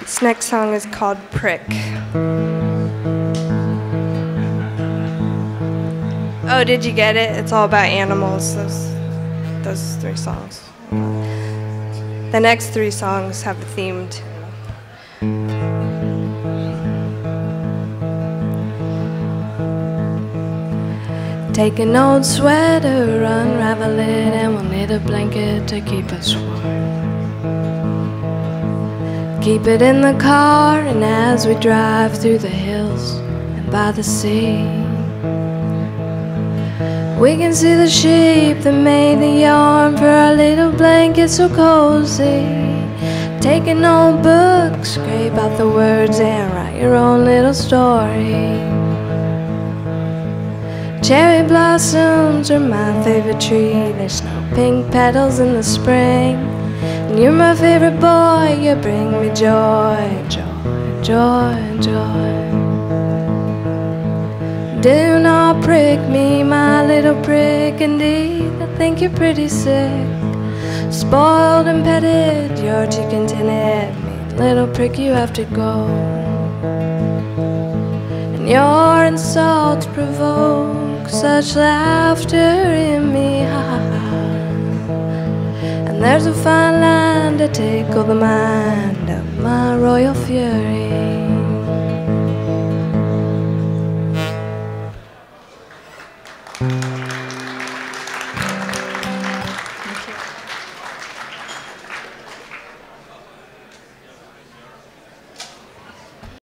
This next song is called Prick. Oh, did you get it? It's all about animals, those, those three songs. The next three songs have a theme too. Take an old sweater, unravel it, and we'll need a blanket to keep us warm. Keep it in the car, and as we drive through the hills and by the sea, we can see the sheep that made the yarn for our little blanket so cozy. Take an old book, scrape out the words, and write your own little story. Cherry blossoms are my favorite tree. There's no pink petals in the spring. You're my favorite boy. You bring me joy, joy, joy, joy. Do not prick me, my little prick. Indeed, I think you're pretty sick. Spoiled and petted, your chicken tinted me. Little prick, you have to go. And your insults provoke such laughter And there's a fine line to tickle the mind of my royal fury.